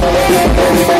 Thank you.